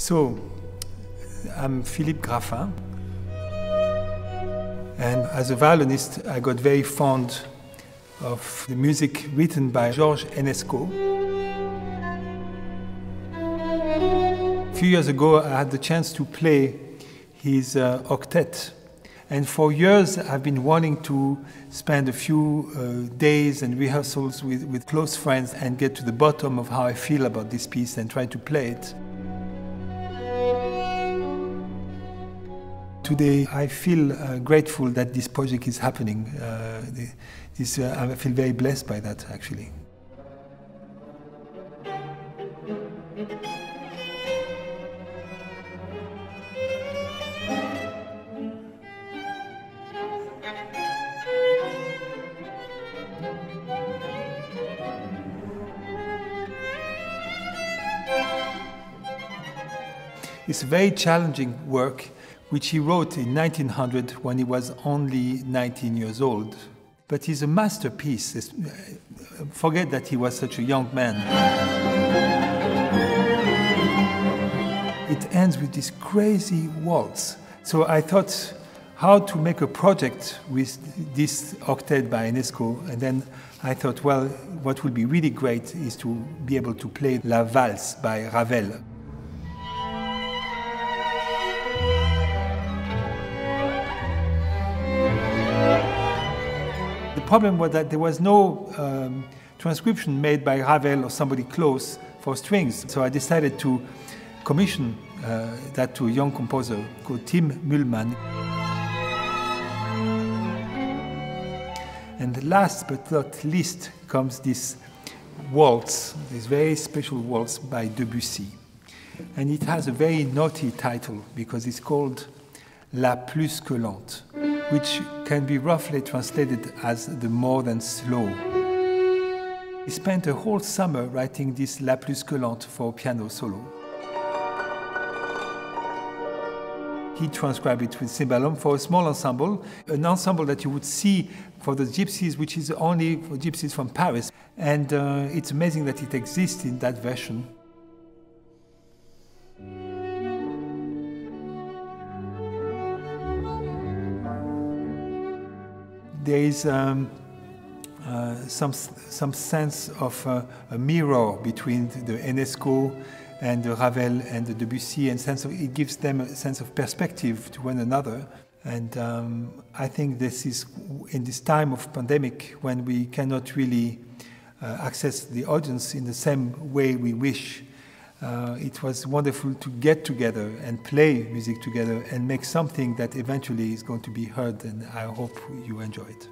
So, I'm Philippe Graffin, and as a violinist, I got very fond of the music written by Georges Enesco. A few years ago, I had the chance to play his uh, octet, and for years I've been wanting to spend a few uh, days and rehearsals with, with close friends and get to the bottom of how I feel about this piece and try to play it. Today, I feel uh, grateful that this project is happening. Uh, this, uh, I feel very blessed by that, actually. It's very challenging work which he wrote in 1900 when he was only 19 years old. But it's a masterpiece. Uh, forget that he was such a young man. It ends with this crazy waltz. So I thought how to make a project with this octet by Enesco, and then I thought, well, what would be really great is to be able to play La Valse by Ravel. Problem was that there was no um, transcription made by Ravel or somebody close for strings. So I decided to commission uh, that to a young composer called Tim Mühlmann. And last but not least comes this waltz, this very special waltz by Debussy. And it has a very naughty title because it's called La plus que lente which can be roughly translated as the more than slow. He spent a whole summer writing this La Plus que lente for piano solo. He transcribed it with cymbalum for a small ensemble, an ensemble that you would see for the gypsies, which is only for gypsies from Paris. And uh, it's amazing that it exists in that version. There is um, uh, some, some sense of uh, a mirror between the Enesco and the Ravel and the Debussy, and sense of, it gives them a sense of perspective to one another. And um, I think this is in this time of pandemic when we cannot really uh, access the audience in the same way we wish. Uh, it was wonderful to get together and play music together and make something that eventually is going to be heard, and I hope you enjoy it.